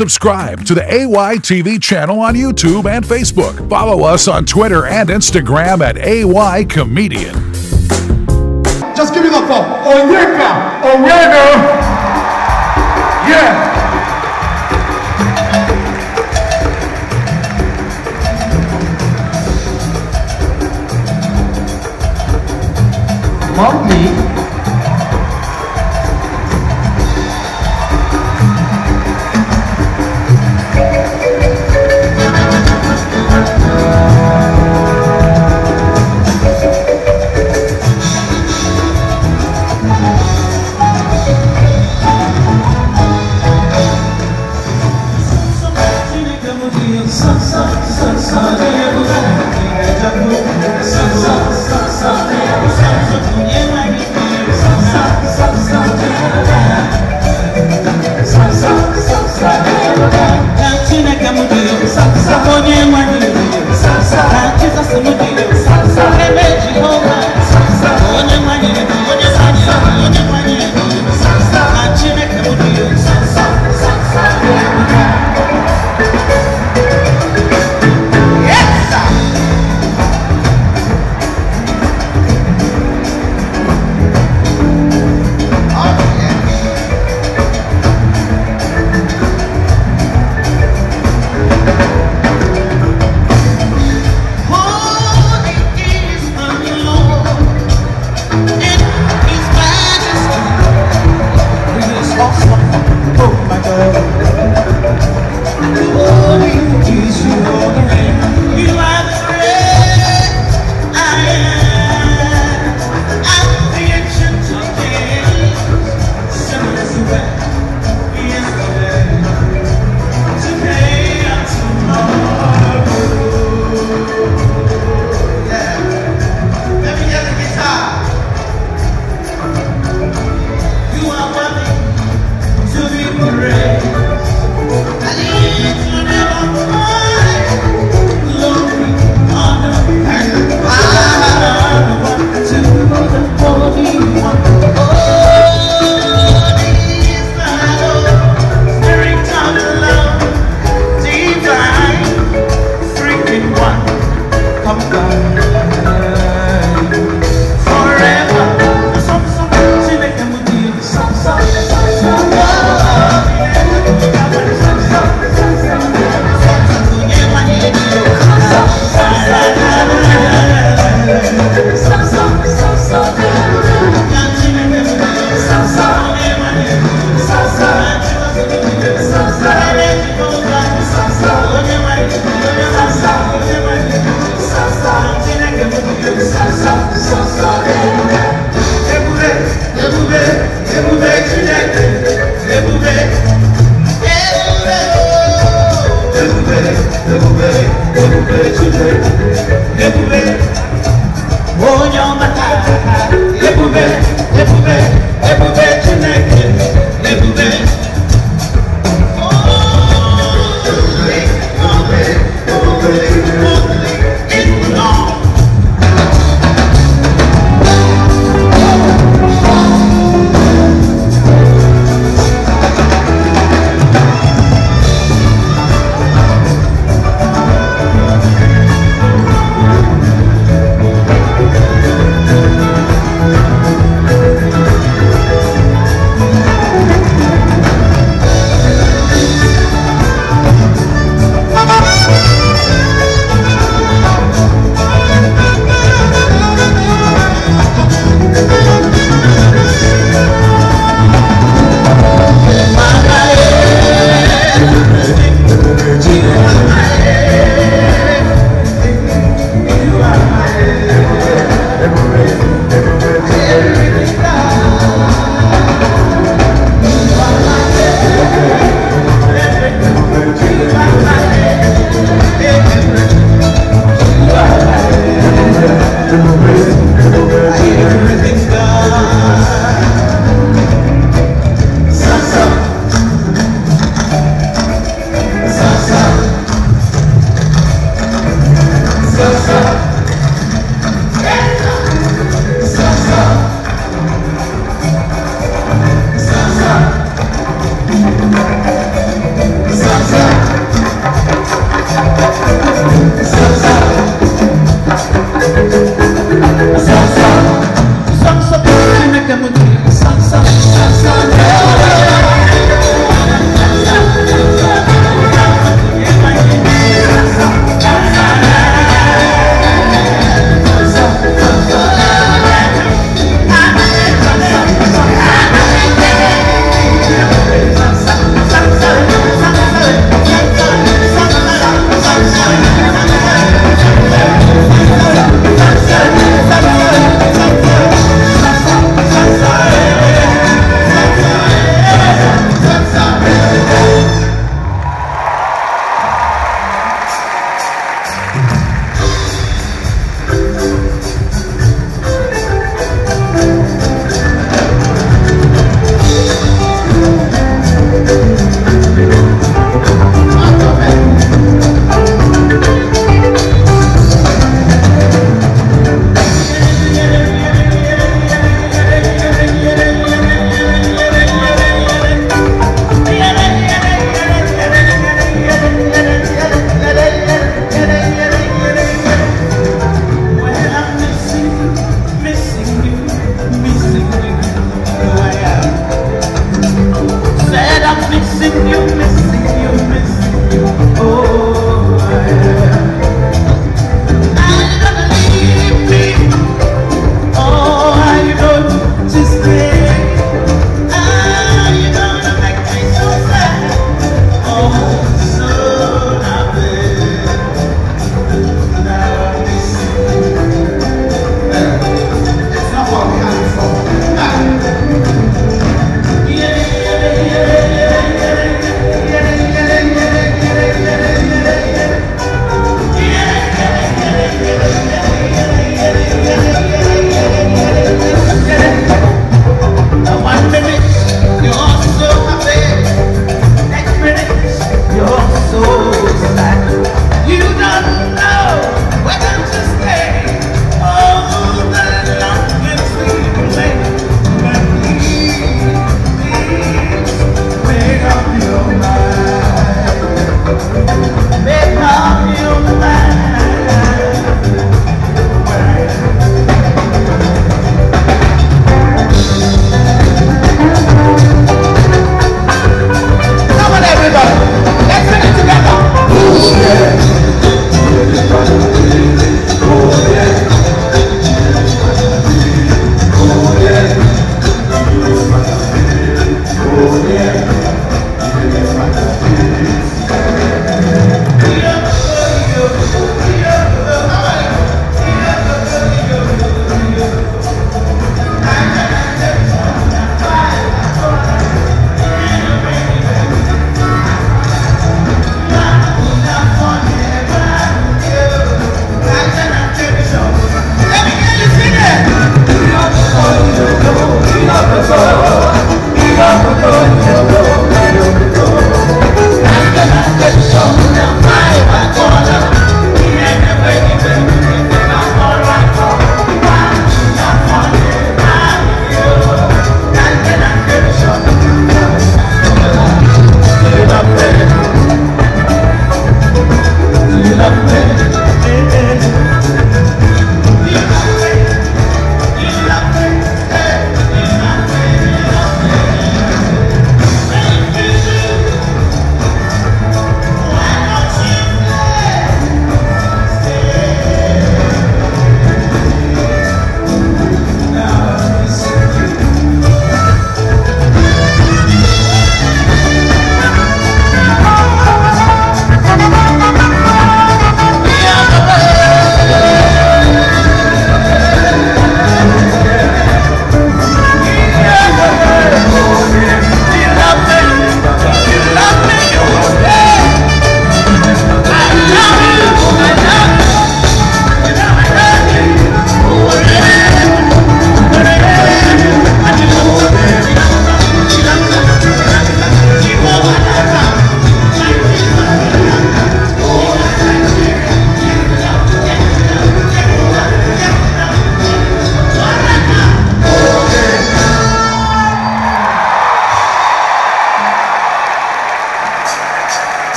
subscribe to the AYTV channel on YouTube and Facebook. Follow us on Twitter and Instagram at AY Comedian. Just give me the phone. Onyeka, Onyeka. Yeah. Mommy.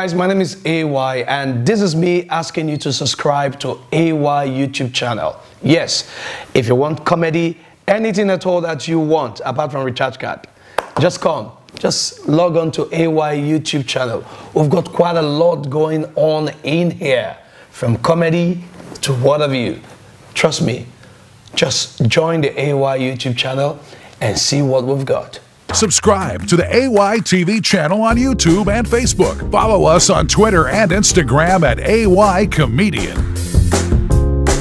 Guys, my name is AY, and this is me asking you to subscribe to AY YouTube channel. Yes, if you want comedy, anything at all that you want apart from recharge card, just come. Just log on to AY YouTube channel. We've got quite a lot going on in here, from comedy to whatever you. Trust me, just join the AY YouTube channel and see what we've got. Subscribe to the AY TV channel on YouTube and Facebook. Follow us on Twitter and Instagram at AY Comedian.